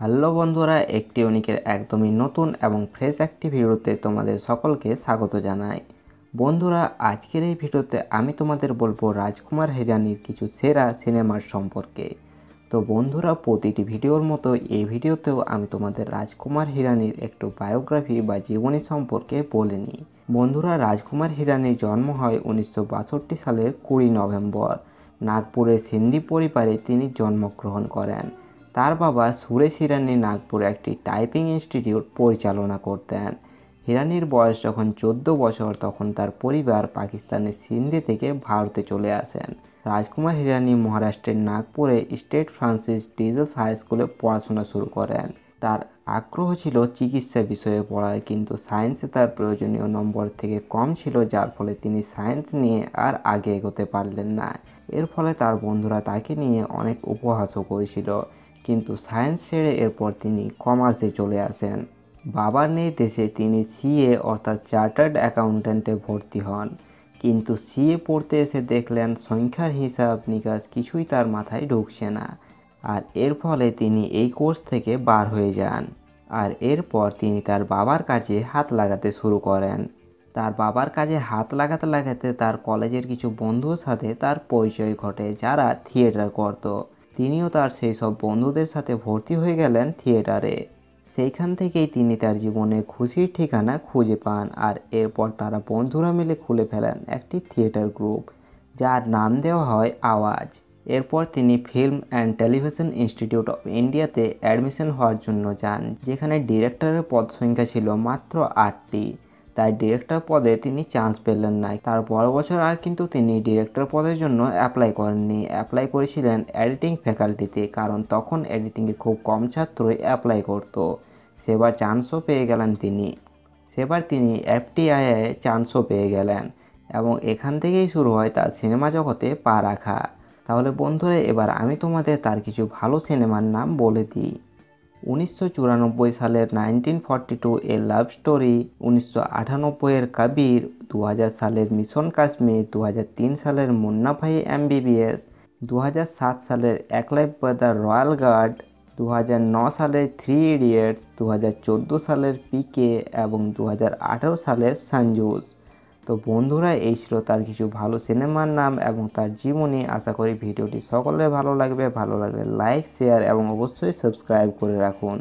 Hello বন্ধুরা, একটি অনিকের একদমই নতুন এবং ফ্রেশ একটি ভিডিওতে তোমাদের সকলকে স্বাগত জানাই। বন্ধুরা, আজকের এই ভিডিওতে আমি তোমাদের বলব রাজকুমার হিরানির কিছু সেরা সিনেমার সম্পর্কে। তো বন্ধুরা, প্রতিটি ভিডিওর মতো এই ভিডিওতেও আমি তোমাদের রাজকুমার হিরানির একটু বায়োগ্রাফি বা জীবনী সম্পর্কে বলে নিই। বন্ধুরা, রাজকুমার হিরানির জন্ম হয় উনিশশো বাষট্টি সালের কুড়ি নভেম্বর। নাগপুরের সিন্ধি পরিবারে তিনি জন্মগ্রহণ করেন। তার বাবা সুরেশ হিরানি নাগপুরে একটি টাইপিং ইনস্টিটিউট পরিচালনা করতেন। হিরানির বয়স যখন চোদ্দ বছর, তখন তার পরিবার পাকিস্তানের সিন্ধি থেকে ভারতে চলে আসেন। রাজকুমার হিরানি মহারাষ্ট্রের নাগপুরে St Francis De Sales high স্কুলে পড়াশোনা শুরু করেন। তার আগ্রহ ছিল চিকিৎসা বিষয়ে পড়ায় কিন্তু সায়েন্সে তার প্রয়োজনীয় নম্বর থেকে কম ছিল, যার ফলে তিনি সায়েন্স নিয়ে আর আগে এগোতে পারলেন না। এর ফলে তার বন্ধুরা তাকে নিয়ে অনেক উপহাসও করেছিল। কিন্তু সায়েন্স ছেড়ে এরপর তিনি কমার্সে চলে আসেন। বাবার নেই দেশে তিনি সিএ অর্থাৎ চার্টার্ড অ্যাকাউন্ট্যান্টে ভর্তি হন। কিন্তু সিএ পড়তে এসে দেখলেন সংখ্যার হিসাব নিকাশ কিছুই তার মাথায় ঢুকছে না। আর এর ফলে তিনি এই কোর্স থেকে বার হয়ে যান। আর এরপর তিনি তার বাবার কাজে হাত লাগাতে শুরু করেন। তার বাবার কাজে হাত লাগাতে লাগাতে তার কলেজের কিছু বন্ধুর সাথে তার পরিচয় ঘটে, যারা থিয়েটার করতো। তিনিও তার সেই সব বন্ধুদের সাথে ভর্তি হয়ে গেলেন থিয়েটারে। সেইখান থেকেই তিনি তার জীবনে খুশির ঠিকানা খুঁজে পান আর এরপর তারা বন্ধুরা মিলে খুলে ফেলেন একটি থিয়েটার গ্রুপ, যার নাম দেওয়া হয় আওয়াজ। এরপর তিনি film and television institute of ইন্ডিয়াতে অ্যাডমিশন হওয়ার জন্য যান, যেখানে ডিরেক্টরের পদ সংখ্যা ছিল মাত্র আটটি। তাই ডিরেক্টর পদে তিনি চান্স পেলেন না তার পর বছর আর কিন্তু তিনি ডিরেক্টর পদের জন্য অ্যাপ্লাই করেননি। অ্যাপ্লাই করেছিলেন এডিটিং ফ্যাকাল্টিতে কারণ তখন এডিটিংয়ে খুব কম ছাত্রই অ্যাপ্লাই করতো। সেবার চান্সও পেয়ে গেলেন তিনি। সেবার তিনি এফটিআইয়ে চান্সও পেয়ে গেলেন এবং এখান থেকেই শুরু হয় তার সিনেমা জগতে পা রাখা। তাহলে বন্ধুরা, এবার আমি তোমাদের তার কিছু ভালো সিনেমার নাম বলে দিই। উনিশশো চুরানব্বই সালের নাইনটিন ফর্টি টু এর লাভ স্টোরি উনিশশো আটানব্বই এর কবির দু সালের মিশন কাশ্মীর দু হাজার তিন সালের মুন্না ভাই এমবিবিএস দু হাজার সাত সালের এক life by the royal guard দু সালের থ্রি ইডিয়েটস দু হাজার চোদ্দ সালের পিকে এবং দু হাজার আঠারো সালের সঞ্জুস তো বন্ধুরা, এই ছিল তার কিছু ভালো সিনেমার নাম এবং তার জীবনী। আশা করি ভিডিওটি সকলে ভালো লাগবে। ভালো লাগলে লাইক শেয়ার এবং অবশ্যই সাবস্ক্রাইব করে রাখুন।